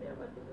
没有问题